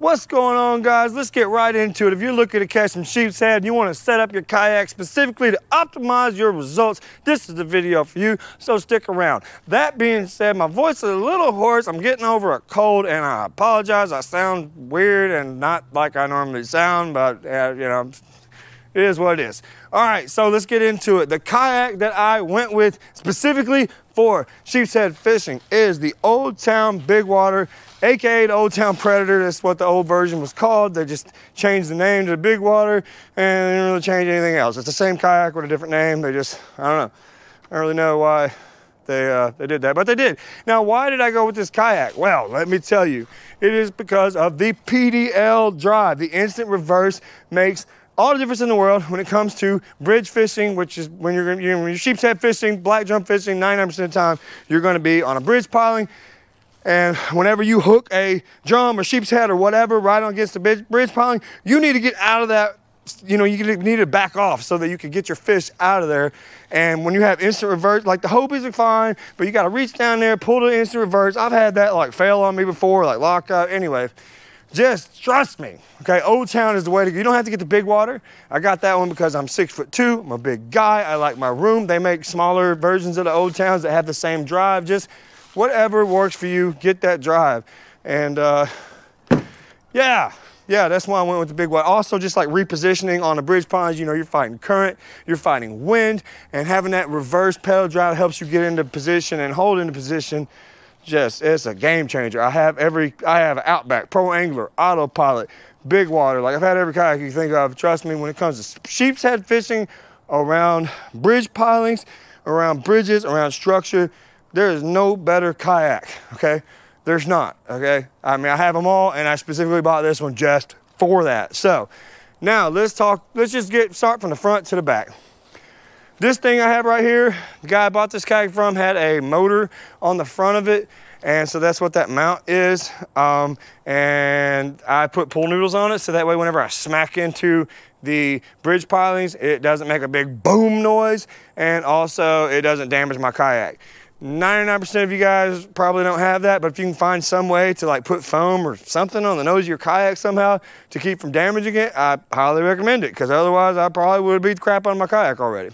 What's going on guys? Let's get right into it. If you're looking to catch some sheep's head, and you wanna set up your kayak specifically to optimize your results, this is the video for you, so stick around. That being said, my voice is a little hoarse. I'm getting over a cold and I apologize. I sound weird and not like I normally sound, but uh, you know, it is what it is. All right, so let's get into it. The kayak that I went with specifically for sheep's head fishing is the Old Town Big Water aka the Old Town Predator. That's what the old version was called. They just changed the name to the Big Water and they didn't really change anything else. It's the same kayak with a different name. They just, I don't know. I don't really know why they, uh, they did that, but they did. Now, why did I go with this kayak? Well, let me tell you, it is because of the PDL drive. The instant reverse makes all the difference in the world when it comes to bridge fishing, which is when you're, you're, when you're sheep's head fishing, black drum fishing, 99% of the time, you're gonna be on a bridge piling and whenever you hook a drum or sheep's head or whatever right on against the bridge piling, you need to get out of that you know, you need to back off so that you can get your fish out of there. And when you have instant reverse, like the Hobies are fine, but you got to reach down there, pull the instant reverse. I've had that like fail on me before, like lock up. Anyway, just trust me. Okay, Old Town is the way to go. You don't have to get the big water. I got that one because I'm six foot two. I'm a big guy. I like my room. They make smaller versions of the Old Towns that have the same drive. Just whatever works for you, get that drive. And uh, yeah, yeah, that's why I went with the big one. Also, just like repositioning on the bridge ponds, you know, you're fighting current, you're fighting wind, and having that reverse pedal drive helps you get into position and hold into position. Just, it's a game changer. I have every, I have Outback, Pro Angler, Autopilot, Big Water. Like I've had every kayak you think of. Trust me, when it comes to sheep's head fishing around bridge pilings, around bridges, around structure, there is no better kayak, okay? There's not, okay? I mean, I have them all, and I specifically bought this one just for that. So now let's talk, let's just get start from the front to the back. This thing I have right here, the guy I bought this kayak from had a motor on the front of it. And so that's what that mount is. Um, and I put pool noodles on it so that way whenever I smack into the bridge pilings, it doesn't make a big boom noise. And also it doesn't damage my kayak. 99% of you guys probably don't have that, but if you can find some way to like put foam or something on the nose of your kayak somehow to keep from damaging it, I highly recommend it because otherwise I probably would beat the crap on my kayak already.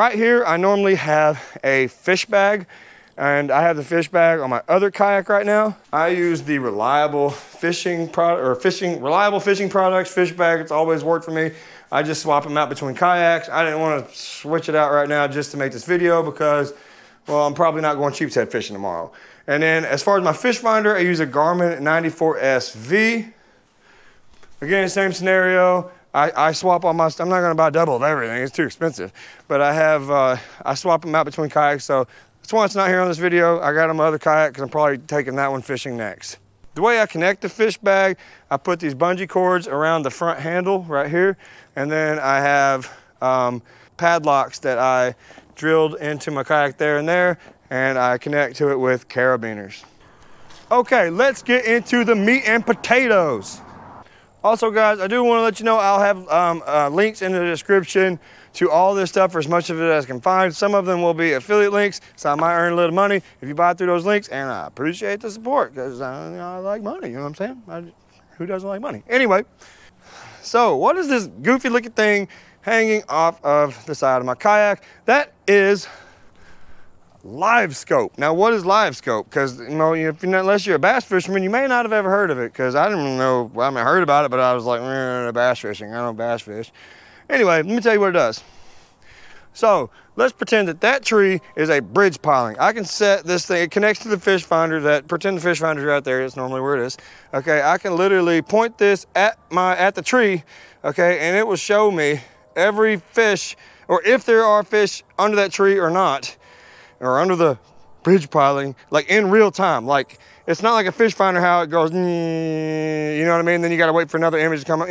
Right here, I normally have a fish bag and I have the fish bag on my other kayak right now. I use the reliable fishing product or fishing reliable fishing products fish bag. It's always worked for me. I just swap them out between kayaks. I didn't want to switch it out right now just to make this video because, well, I'm probably not going sheep's head fishing tomorrow. And then as far as my fish finder, I use a Garmin 94SV. Again, same scenario. I, I swap all my, I'm not gonna buy double of everything, it's too expensive. But I have, uh, I swap them out between kayaks, so that's why it's not here on this video. I got my other kayak because I'm probably taking that one fishing next. The way I connect the fish bag, I put these bungee cords around the front handle right here, and then I have um, padlocks that I drilled into my kayak there and there, and I connect to it with carabiners. Okay, let's get into the meat and potatoes. Also guys, I do wanna let you know I'll have um, uh, links in the description to all this stuff for as much of it as I can find. Some of them will be affiliate links, so I might earn a little money if you buy through those links, and I appreciate the support because I, I, like money, you know what I'm saying? I, who doesn't like money? Anyway, so what is this goofy looking thing hanging off of the side of my kayak? That is live scope. Now, what is live scope? Because, you know, if you're not, unless you're a bass fisherman, you may not have ever heard of it because I didn't know, well, I mean, I heard about it, but I was like, eh, bass fishing, I don't bass fish. Anyway, let me tell you what it does. So let's pretend that that tree is a bridge piling. I can set this thing, it connects to the fish finder that, pretend the fish finder's right there, it's normally where it is. Okay, I can literally point this at my, at the tree, okay, and it will show me every fish, or if there are fish under that tree or not, or under the bridge piling, like in real time. Like it's not like a fish finder how it goes, you know what I mean? Then you gotta wait for another image to come up.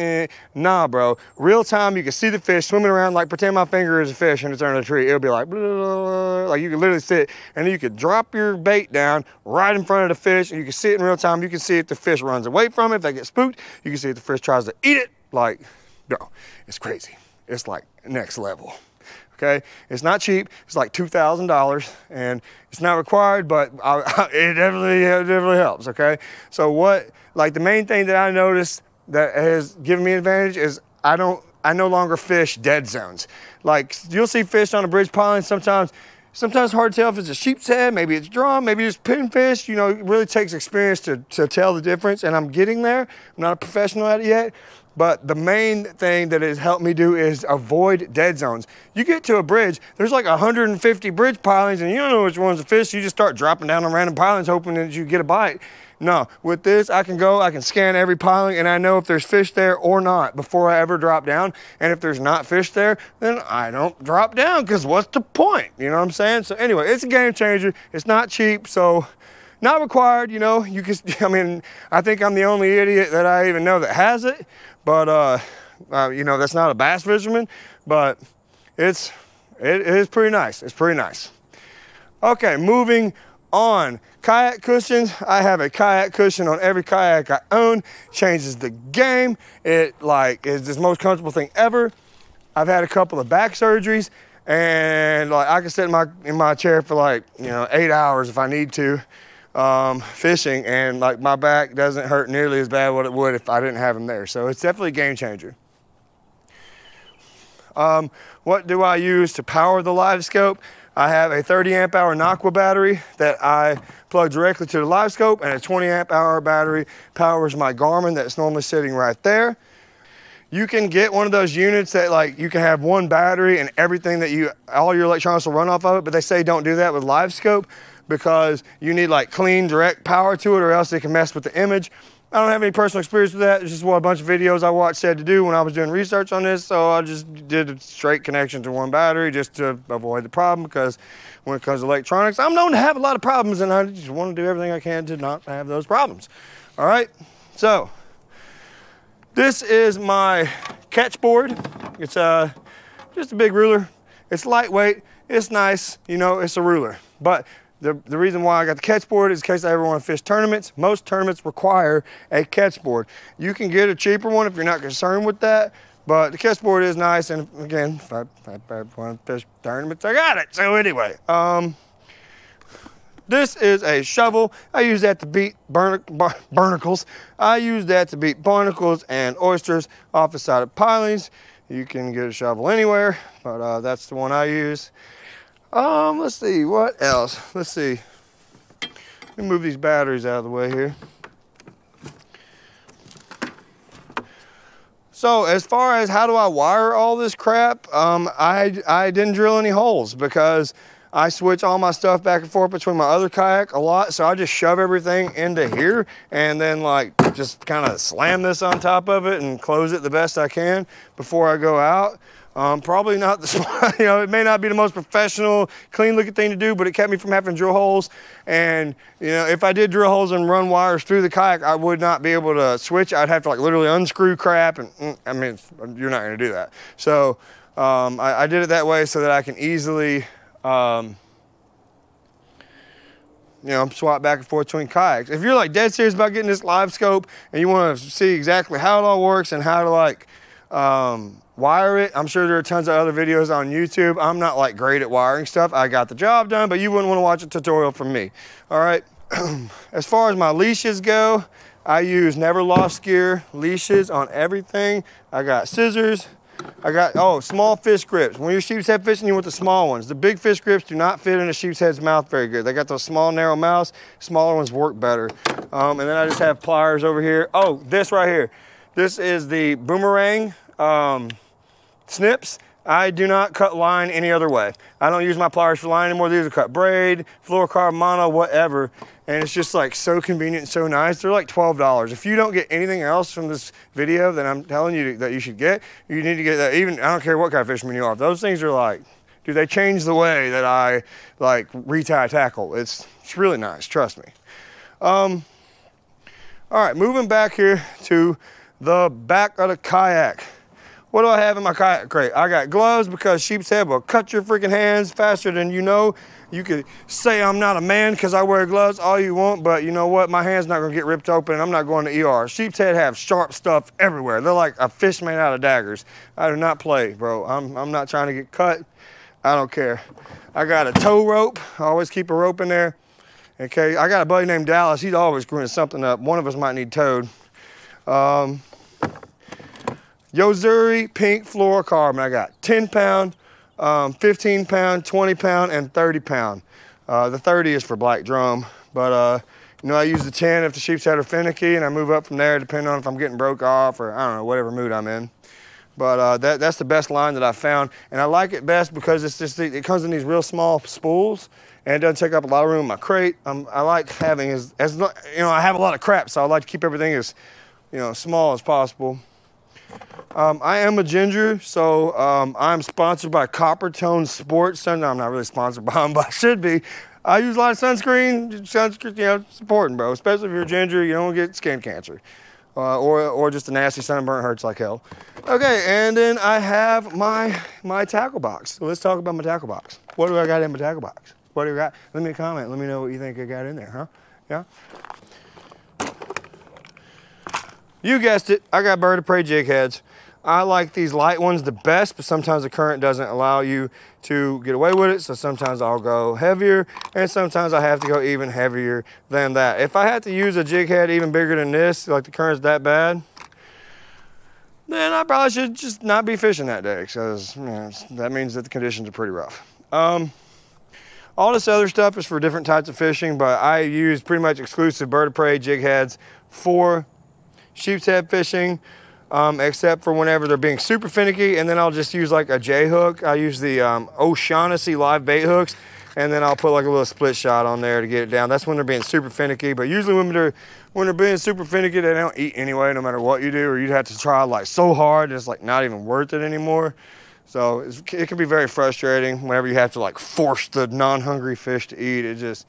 Nah, bro. Real time, you can see the fish swimming around like pretend my finger is a fish and it's under the tree. It'll be like, blah, blah, blah, like you can literally see it. And you can drop your bait down right in front of the fish and you can see it in real time. You can see if the fish runs away from it, if they get spooked. You can see if the fish tries to eat it. Like, no, it's crazy. It's like next level. Okay? It's not cheap, it's like $2,000 and it's not required, but I, it definitely, it definitely helps, okay? So what, like the main thing that I noticed that has given me advantage is I don't, I no longer fish dead zones. Like you'll see fish on a bridge piling sometimes, sometimes hard to tell if it's a sheep's head, maybe it's drum, maybe it's pinfish. You know, it really takes experience to, to tell the difference and I'm getting there. I'm not a professional at it yet, but the main thing that has helped me do is avoid dead zones. You get to a bridge, there's like 150 bridge pilings and you don't know which one's a fish. You just start dropping down on random pilings hoping that you get a bite. No, with this, I can go, I can scan every piling and I know if there's fish there or not before I ever drop down. And if there's not fish there, then I don't drop down because what's the point? You know what I'm saying? So anyway, it's a game changer. It's not cheap, so not required, you know. You can, I mean, I think I'm the only idiot that I even know that has it, but, uh, uh you know, that's not a bass fisherman, but it's, it is pretty nice. It's pretty nice. Okay, moving on. Kayak cushions, I have a kayak cushion on every kayak I own. Changes the game. It like is the most comfortable thing ever. I've had a couple of back surgeries and like I can sit in my in my chair for like, you know, eight hours if I need to um, fishing and like my back doesn't hurt nearly as bad what it would if I didn't have them there. So it's definitely a game changer. Um, what do I use to power the live scope? I have a 30 amp hour Nocqua battery that I plug directly to the live scope and a 20 amp hour battery powers my Garmin that's normally sitting right there. You can get one of those units that like you can have one battery and everything that you, all your electronics will run off of it, but they say don't do that with live scope because you need like clean direct power to it or else it can mess with the image. I don't have any personal experience with that. It's just what a bunch of videos I watched said to do when I was doing research on this. So I just did a straight connection to one battery just to avoid the problem because when it comes to electronics, I'm known to have a lot of problems and I just want to do everything I can to not have those problems. All right, so this is my catch board. It's uh, just a big ruler. It's lightweight, it's nice, you know, it's a ruler. But the, the reason why I got the catch board is in case I ever want to fish tournaments. Most tournaments require a catch board. You can get a cheaper one if you're not concerned with that, but the catch board is nice. And again, if I, if I want to fish tournaments, I got it. So anyway, um, this is a shovel. I use that to beat barnacles. I use that to beat barnacles and oysters off the side of pilings. You can get a shovel anywhere, but uh, that's the one I use. Um, let's see, what else? Let's see. Let me move these batteries out of the way here. So as far as how do I wire all this crap, um, I, I didn't drill any holes because I switch all my stuff back and forth between my other kayak a lot. So I just shove everything into here and then like just kind of slam this on top of it and close it the best I can before I go out. Um, probably not the, you know, it may not be the most professional, clean looking thing to do, but it kept me from having drill holes. And, you know, if I did drill holes and run wires through the kayak, I would not be able to switch. I'd have to like literally unscrew crap. And mm, I mean, you're not going to do that. So um, I, I, did it that way so that I can easily, um, you know, I'm swap back and forth between kayaks. If you're like dead serious about getting this live scope and you want to see exactly how it all works and how to like, um, wire it. I'm sure there are tons of other videos on YouTube. I'm not like great at wiring stuff. I got the job done, but you wouldn't want to watch a tutorial from me. All right. as far as my leashes go, I use Never Lost Gear leashes on everything. I got scissors. I got, oh, small fish grips. When you're sheep's head fishing, you want the small ones. The big fish grips do not fit in a sheep's head's mouth very good. They got those small, narrow mouths. Smaller ones work better. Um, and then I just have pliers over here. Oh, this right here. This is the boomerang. Um, Snips, I do not cut line any other way. I don't use my pliers for line anymore. These are cut braid, fluorocarbon mono, whatever. And it's just like so convenient, so nice. They're like $12. If you don't get anything else from this video that I'm telling you that you should get, you need to get that. Even, I don't care what kind of fisherman you are. Those things are like, do they change the way that I like retie tackle. It's, it's really nice, trust me. Um, all right, moving back here to the back of the kayak. What do I have in my kayak crate? I got gloves because sheep's head will cut your freaking hands faster than you know. You could say I'm not a man because I wear gloves all you want, but you know what? My hand's not gonna get ripped open and I'm not going to ER. Sheep's head have sharp stuff everywhere. They're like a fish made out of daggers. I do not play, bro. I'm, I'm not trying to get cut. I don't care. I got a tow rope. I always keep a rope in there. Okay, I got a buddy named Dallas. He's always screwing something up. One of us might need towed. Um, Yo-Zuri pink fluorocarbon. I got 10 pound, um, 15 pound, 20 pound, and 30 pound. Uh, the 30 is for black drum, but uh, you know, I use the 10 if the sheep's head are finicky, and I move up from there depending on if I'm getting broke off or I don't know, whatever mood I'm in. But uh, that, that's the best line that I found, and I like it best because it's just it comes in these real small spools, and it doesn't take up a lot of room in my crate. Um, I like having as, as you know, I have a lot of crap, so I like to keep everything as you know small as possible. Um, I am a ginger, so um, I'm sponsored by Coppertone Sports. No, I'm not really sponsored by them, but I should be. I use a lot of sunscreen. Sunscreen, you know, it's important, bro. Especially if you're a ginger, you don't get skin cancer. Uh, or, or just a nasty sunburn hurts like hell. Okay, and then I have my, my tackle box. So let's talk about my tackle box. What do I got in my tackle box? What do you got? Let me comment. Let me know what you think I got in there, huh? Yeah? You guessed it, I got bird of prey jig heads. I like these light ones the best, but sometimes the current doesn't allow you to get away with it. So sometimes I'll go heavier and sometimes I have to go even heavier than that. If I had to use a jig head even bigger than this, like the current's that bad, then I probably should just not be fishing that day because you know, that means that the conditions are pretty rough. Um, all this other stuff is for different types of fishing, but I use pretty much exclusive bird of prey jig heads for sheep's head fishing, um, except for whenever they're being super finicky. And then I'll just use like a J hook. I use the um, O'Shaughnessy live bait hooks. And then I'll put like a little split shot on there to get it down. That's when they're being super finicky. But usually when they're, when they're being super finicky, they don't eat anyway, no matter what you do. Or you'd have to try like so hard, it's like not even worth it anymore. So it can be very frustrating whenever you have to like force the non-hungry fish to eat. It just,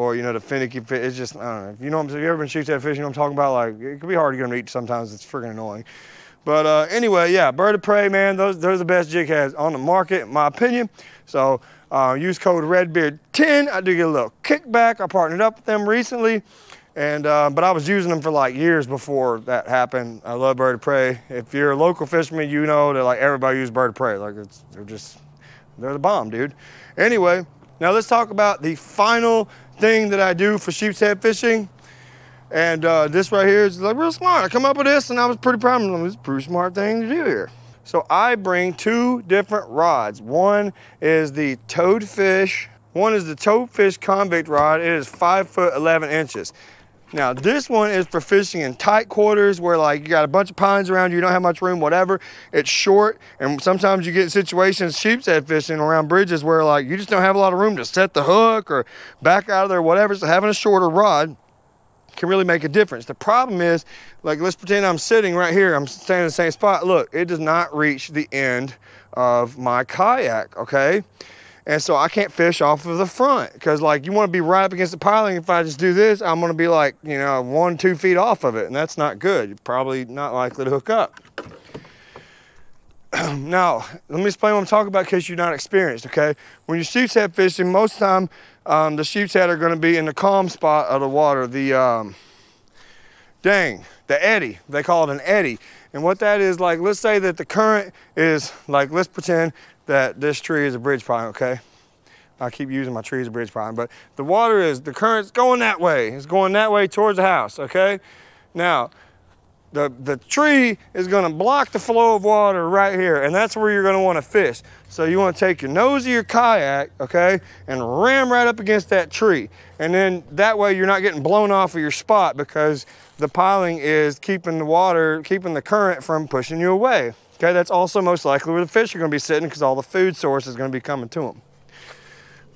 or you know the finicky fish. It's just I don't know. You know, have you ever been shooting at fish? You know what I'm talking about? Like it can be hard to get them to eat sometimes. It's freaking annoying. But uh, anyway, yeah, bird of prey, man. Those those are the best jig heads on the market, in my opinion. So uh, use code Redbeard10. I do get a little kickback. I partnered up with them recently. And, uh, but I was using them for like years before that happened. I love bird of prey. If you're a local fisherman, you know that like everybody uses bird of prey. Like it's, they're just, they're the bomb, dude. Anyway, now let's talk about the final thing that I do for sheep's head fishing. And uh, this right here is like real smart. I come up with this and I was pretty proud of them. It's a pretty smart thing to do here. So I bring two different rods. One is the toadfish. One is the toadfish convict rod. It is five foot 11 inches. Now this one is for fishing in tight quarters where like you got a bunch of pines around you, you don't have much room, whatever. It's short and sometimes you get situations sheep's head fishing around bridges where like you just don't have a lot of room to set the hook or back out of there, whatever. So having a shorter rod can really make a difference. The problem is, like let's pretend I'm sitting right here, I'm standing in the same spot. Look, it does not reach the end of my kayak, okay? And so I can't fish off of the front because like you want to be right up against the piling. If I just do this, I'm going to be like, you know, one, two feet off of it. And that's not good. You're probably not likely to hook up. now, let me explain what I'm talking about in case you're not experienced, okay? When you're sheep's head fishing, most of the time um, the sheep's head are going to be in the calm spot of the water. The, um, dang, the eddy. They call it an eddy. And what that is like, let's say that the current is like, let's pretend that this tree is a bridge pine, okay? I keep using my tree as a bridge pine, but the water is, the current's going that way. It's going that way towards the house, okay? Now, the, the tree is gonna block the flow of water right here, and that's where you're gonna wanna fish. So you wanna take your nose of your kayak, okay, and ram right up against that tree. And then that way you're not getting blown off of your spot because the piling is keeping the water, keeping the current from pushing you away. Okay, that's also most likely where the fish are gonna be sitting because all the food source is gonna be coming to them.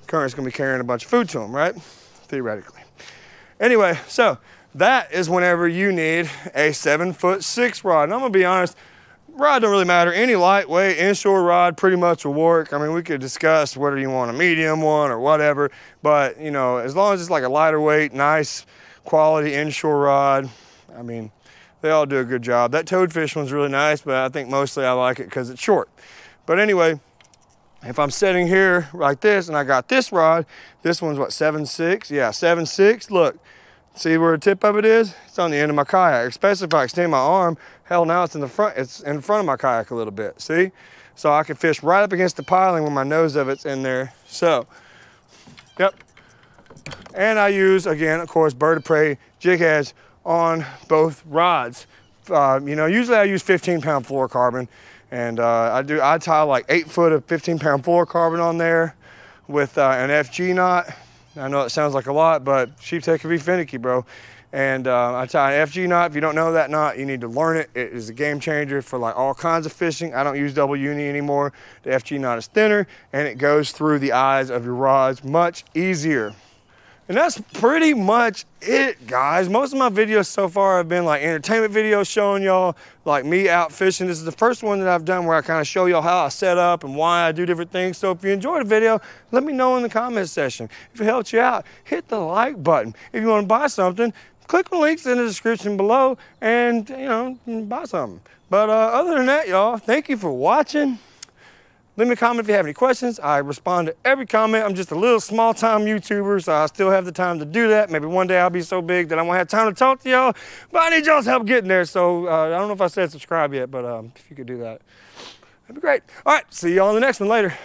Current's gonna be carrying a bunch of food to them, right? Theoretically. Anyway, so that is whenever you need a seven foot six rod. And I'm gonna be honest, rod don't really matter. Any lightweight inshore rod pretty much will work. I mean, we could discuss whether you want a medium one or whatever, but you know, as long as it's like a lighter weight, nice quality inshore rod, I mean, they all do a good job. That toadfish one's really nice, but I think mostly I like it because it's short. But anyway, if I'm sitting here like this and I got this rod, this one's what, seven six? Yeah, seven six. Look, see where the tip of it is? It's on the end of my kayak. Especially if I extend my arm, hell now it's in the front, it's in front of my kayak a little bit, see? so I can fish right up against the piling when my nose of it's in there. So, yep. And I use, again, of course, bird of prey jig heads on both rods. Uh, you know, usually I use 15 pound fluorocarbon and uh, I do, I tie like eight foot of 15 pound fluorocarbon on there with uh, an FG knot. I know it sounds like a lot, but sheep can be finicky, bro. And uh, I tie an FG knot. If you don't know that knot, you need to learn it. It is a game changer for like all kinds of fishing. I don't use double uni anymore. The FG knot is thinner and it goes through the eyes of your rods much easier. And that's pretty much it, guys. Most of my videos so far have been like entertainment videos showing y'all like me out fishing. This is the first one that I've done where I kind of show y'all how I set up and why I do different things. So if you enjoyed the video, let me know in the comment section. If it helped you out, hit the like button. If you want to buy something, click the links in the description below and, you know, buy something. But uh, other than that, y'all, thank you for watching. Leave me a comment if you have any questions. I respond to every comment. I'm just a little small time YouTuber, so I still have the time to do that. Maybe one day I'll be so big that I won't have time to talk to y'all, but I need y'all's help getting there. So uh, I don't know if I said subscribe yet, but um, if you could do that, that'd be great. All right, see y'all in the next one later.